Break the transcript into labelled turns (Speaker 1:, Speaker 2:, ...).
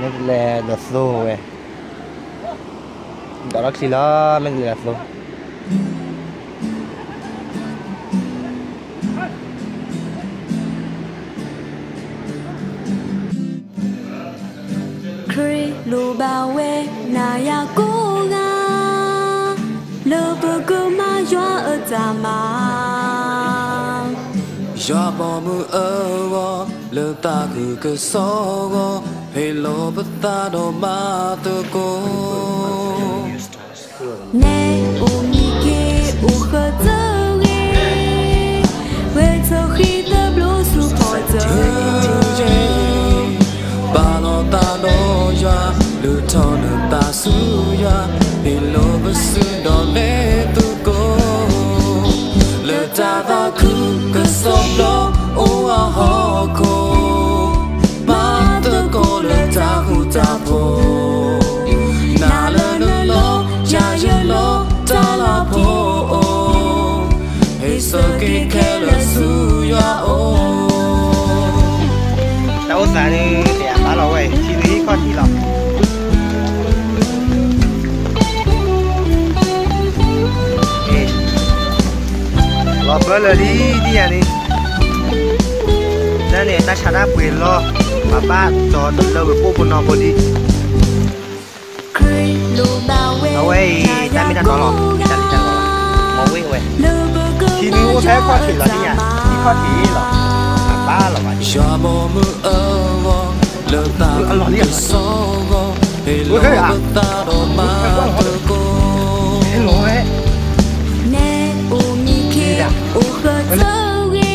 Speaker 1: mình là đợt số rồi đó là xí lo mình là
Speaker 2: số Kri lu ba we na ya cô ga Lơ bơ ma doa ở tà ma. Doa
Speaker 3: bỏ mưa ở gò Lơ ta cứ cơ só ဟေလိုပတာတော်မာတကို
Speaker 2: နေဦးမီကေဦးခဇငေဝဲချခီတဘလို့စူပေါ်ဇ
Speaker 3: ဘာလို့တာလို့ရွာလူထောင်းတာဆူရွာဟေလိုပစတော်လေသူကိုလေတာတာကူကစော que queda suya oh
Speaker 1: đâu xa đi để bá lầu ấy chỉ đi con đi lầu lo bơ lờ đi đi à đi nên này ta chả quyền lo mà ba cho đợt lâu với cô của nó đi đâu ấy ta mới
Speaker 2: đang nói lọ xe qua chỉ là đi à đi qua chỉ là ba là mà à
Speaker 3: ủa thế à thế lỗi nè uống nhị kia uống hơi thơ ghê